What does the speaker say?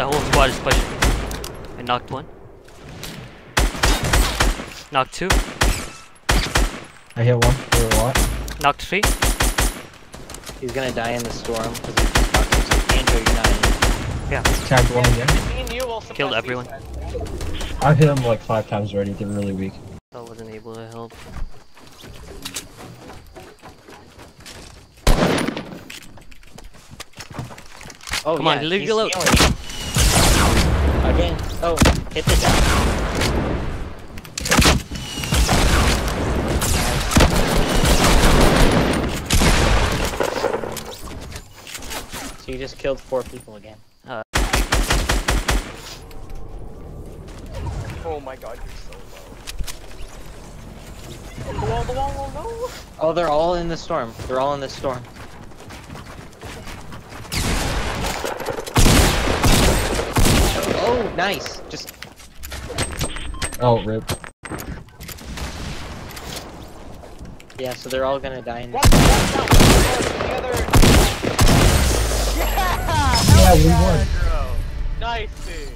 the whole squad is pushing. I knocked one. Knocked two. I hit one for a lot. Knocked three. He's gonna die in the storm because he's just toxic. So Andrew, you're not in. Yeah. Tagged one again. Me and you will suppress Killed everyone. I've hit him like five times already. They're really weak. I wasn't able to help. Oh, Come yeah, on, leave he's it alone. Healing. Again. Oh, hit the down. So you just killed four people again. Uh. Oh my god, you're so low. Whoa, whoa, whoa, whoa, Oh, they're all in the storm. They're all in the storm. Oh, nice. Just Oh, rip. yeah. So they're all gonna die in. One, one down, the other. Yeah! Yeah, we won. Bro. Nice, dude.